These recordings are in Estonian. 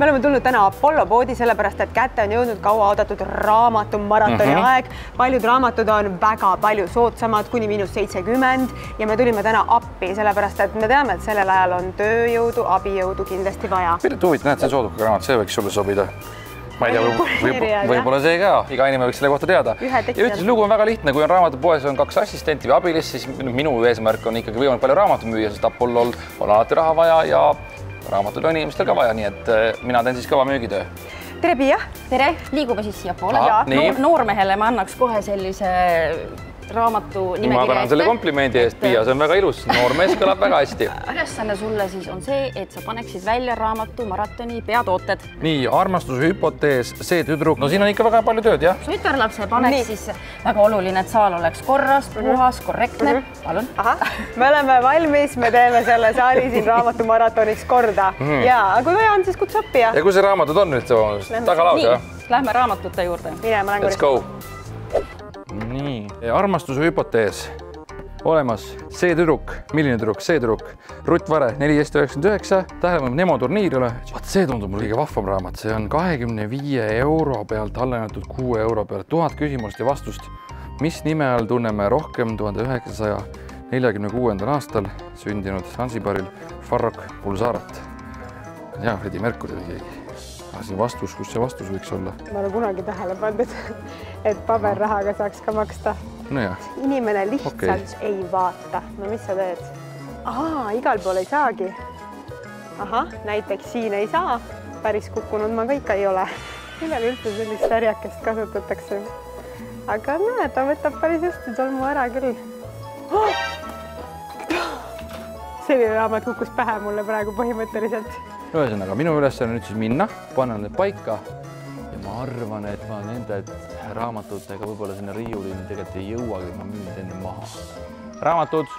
me oleme tulnud täna Apollo poodi, sellepärast et kätte on jõudnud kauaoodatud raamatumaratoni mm -hmm. aeg. paljud raamatud on väga palju soodsamad, kuni miinus seitsekümmend ja me tulime täna appi, sellepärast et me teame, et sellel ajal on tööjõudu, abijõudu kindlasti vaja. Piret Huvit, näed, see sooduka raamat, see võiks sulle sobida ma ei tea, võib-olla võib, see ka, iga inimene võiks selle kohta teada. ja ühtlasi lugu on väga lihtne, kui on raamatupoes on kaks assistenti või abilist, siis minu eesmärk on ikkagi võimalikult palju raamatuid müüa, sest Apollol on alati raha vaja ja raamatuid on inimestel ka vaja, nii et eh, mina teen siis kõva müügitöö tere, Piia. tere, liigume siis siiapoole. noormehele ma annaks kohe sellise raamatu nimekirja ma tänan selle komplimendi eest, Piia, see on väga ilus, noormees kõlab väga hästi. ülesanne sulle siis on see, et sa paneksid välja raamatu maratoni peatooted. nii, armastuse hüpotees, see tüdruk, no siin on ikka väga palju tööd, jah. tütarlapse paneks nii. siis väga oluline, et saal oleks korras, puhas, korrektne mm. -hmm. palun. ahah, me oleme valmis, me teeme selle saali siin raamatumaratoniks korda mm -hmm. ja kui vaja on, siis kutsu appi ja. ja kus see raamatud on üldse, vabandust, tagalaud, jah? Lähme raamatute juurde. mine, ma lähen koristama nii, armastuse hüpotees olemas, see tüdruk, milline tüdruk, see tüdruk, Rutt Vare, neliteist üheksakümmend üheksa, tähelepanu Nemo turniirile. vaat see tundub mulle kõige vahvam raamat, see on kahekümne viie euro pealt alla antud kuue euro peale, tuhat küsimust ja vastust. mis nime all tunneme rohkem tuhande üheksasaja neljakümne kuuendal aastal sündinud Sansibaril Farrokh Bulsarat? ja Freddie Mercury või keegi aga see vastus, kus see vastus võiks olla? ma olen kunagi tähele pannud, et paberrahaga saaks ka maksta no. inimene lihtsalt okay. ei vaata. no mis sa teed? igal pool ei saagi. ahah, näiteks siin ei saa, päris kukkunud ma ka ikka ei ole. millal üldse sellist härjakest kasutatakse? aga näe, ta võtab päris hästi tolmu ära küll oh!. selline raamat kukkus pähe mulle praegu põhimõtteliselt ühesõnaga minu ülesanne nüüd siis minna, panna need paika ja ma arvan, et ma nende raamatutega võib-olla sinna riiulini tegelikult ei jõuagi, ma müün need enne maha. raamatud,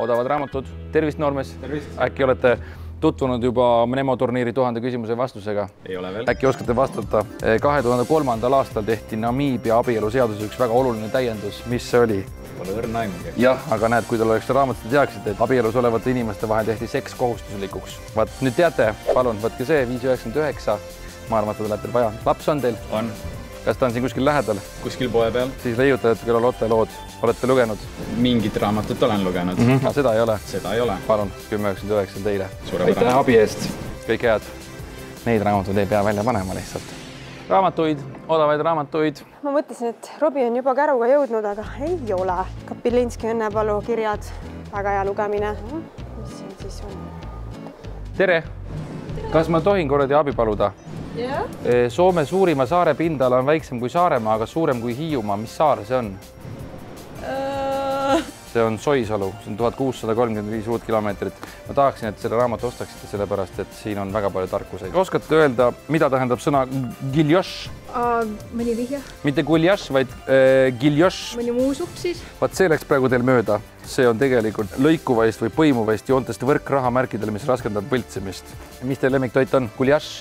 odavad raamatud, tervist, noormees. äkki olete tutvunud juba Nemo turniiri tuhande küsimuse vastusega? ei ole veel. äkki oskate vastata? kahe tuhande kolmandal aastal tehti Namiibia abieluseaduses üks väga oluline täiendus, mis see oli? Pole õrna aimugi. jah, aga näed, kui teil oleks raamat, te teaksite, et abielus olevate inimeste vahel tehti seks kohustuslikuks. vaat nüüd teate, palun võtke see viis üheksakümmend üheksa. ma arvan, et seda läheb teil vaja. laps on teil? on. kas ta on siin kuskil lähedal? kuskil poe peal. siis leiutajate küla Lotte lood, olete lugenud? mingit raamatut olen lugenud mm. -hmm. seda ei ole? seda ei ole. palun, kümme üheksakümmend üheksa teile. aitäh abi eest, kõike head. Neid raamatuid ei pea välja panema lihtsalt raamatuid, odavaid raamatuid. ma mõtlesin, et Robbie on juba käruga jõudnud, aga ei ole. Kapilinski Õnnepalu kirjad, väga hea lugemine. mis siin siis on? tere, tere., kas ma tohin korra teie abi paluda? jah. Soome suurima saare pindala on väiksem kui Saaremaa, aga suurem kui Hiiumaa. mis saar see on? See on Soisalu, see on tuhat kuussada kolmkümmend viis ruutkilomeetrit. ma tahaksin, et selle raamatu ostaksite, sellepärast et siin on väga palju tarkuseid. oskate öelda, mida tähendab sõna giljoš uh,? mõni vihje? mitte guljaš, vaid äh, giljoš. mõni muu supp siis? vaat see läks praegu teil mööda. see on tegelikult lõikuvaist või põimuvaist joontest võrk rahamärkidele, mis raskendab võltsimist. mis teie lemmiktoit on? guljaš?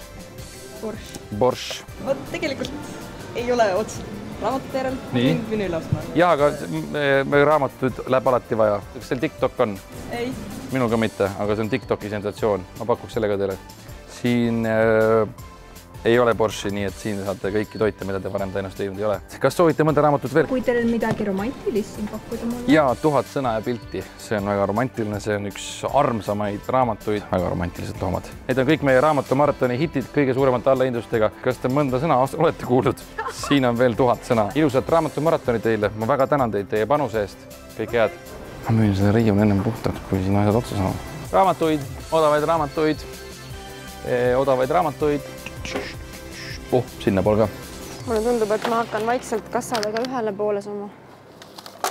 borš. borš. vot tegelikult ei ole otseselt raamatute järel vinüüli ostma. ja, aga me raamatut läheb alati vaja. kas teil TikTok on? ei. minul ka mitte, aga see on TikToki sensatsioon, ma pakuks selle ka teile. siin äh, ei ole Borishi, nii et siin saate kõiki toite, mida te varem tõenäoliselt teinud ei ole. kas soovite mõnda raamatut veel? kui teil on midagi romantilist siin pakkuda mulle? ja Tuhat sõna ja pilti, see on väga romantiline, see on üks armsamaid raamatuid, väga romantilised loomad. Need on kõik meie raamatumaratoni hitid kõige suuremate allahindlustega. kas te mõnda sõna olete kuulnud? siin on veel tuhat sõna. ilusat raamatumaratoni teile, ma väga tänan teid teie panuse eest, kõike head. ma müün selle riiuli ennem puhtaks, kui siin asjad otsa saavad. raamatuid, odavaid raamatuid, odavaid raamatuid oh, sinnapoole ka. mulle tundub, et ma hakkan vaikselt kassadega ühele poole saama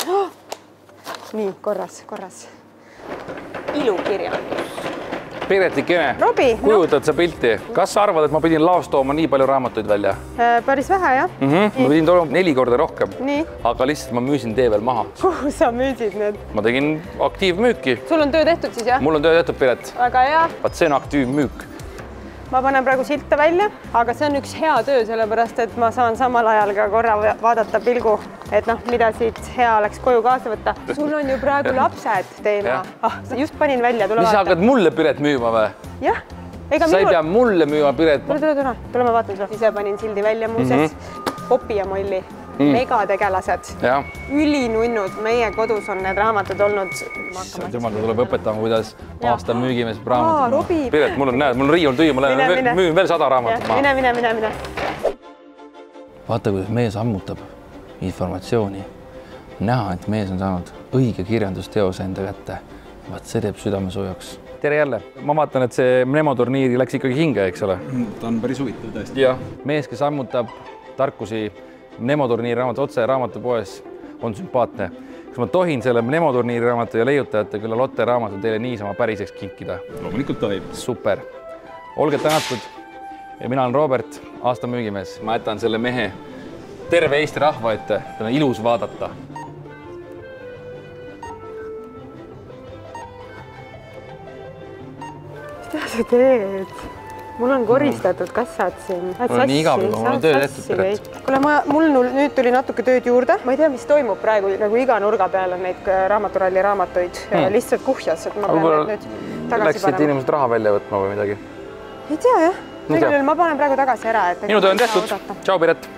oh!. nii korras, korras. ilukirjandus. Piretikene, kujutad no. sa pilti, kas sa arvad, et ma pidin laost tooma nii palju raamatuid välja äh,? päris vähe jah mm. -hmm. ma pidin tooma neli korda rohkem. aga lihtsalt ma müüsin tee peal maha. kuhu sa müüsid need? ma tegin aktiivmüüki. sul on töö tehtud siis jah? mul on töö tehtud, Piret. väga hea. vaat see on aktiivmüük ma panen praegu silte välja, aga see on üks hea töö, sellepärast et ma saan samal ajal ka korra vaadata pilgu, et noh, mida siit hea oleks koju kaasa võtta. sul on ju praegu lapsed teema. ah, just panin välja, tule mis, vaata. sa hakkad mulle Piret müüma või? jah, ega sa ei minul pea mulle müüma, Piret. tule, tule, tule, tuleme vaatame seda. ise panin sildi välja muuseas mm. -hmm. Popi ja Molli mm., megategelased, ülinunnud, meie kodus on need raamatud olnud. issand jumal, ta tuleb õpetama, kuidas aasta müügimees Aa, raamatut. Piret, mul on, näed, mul on riiul tühi, ma lähen müün veel sada raamatut maha. mine, mine, mine, mine. vaata, kuidas mees ammutab informatsiooni. näha, et mees on saanud õige kirjandusteose enda kätte. vaat see teeb südame soojaks. tere jälle, ma vaatan, et see Nemo turniiri läks ikkagi hinge, eks ole. ta on päris huvitav tõesti. jah, mees, kes ammutab tarkusi Nemo turniiri raamatu otse raamatupoes, on sümpaatne. kas ma tohin selle Nemo turniiri raamatu ja leiutajate külla Lotte raamatu teile niisama päriseks kinkida? loomulikult tohib. super, olge tänatud ja mina olen Robert, aasta müügimees, ma jätan selle mehe terve Eesti rahva ette, seda on ilus vaadata. mida sa teed? Mul on koristatud kassad siin. Mul on nii igav juba, mul on töö tehtud, Piret. kuule, ma, mul nüüd tuli natuke tööd juurde, ma ei tea, mis toimub praegu, nagu iga nurga peal on neid äh, Raamaturalli raamatuid hmm. lihtsalt kuhjas, et ma pean need nüüd tagasi läksid panema. inimesed raha välja võtma või midagi? ei tea jah, igal juhul ma panen praegu tagasi ära, et. minu töö on tehtud, tšau Piret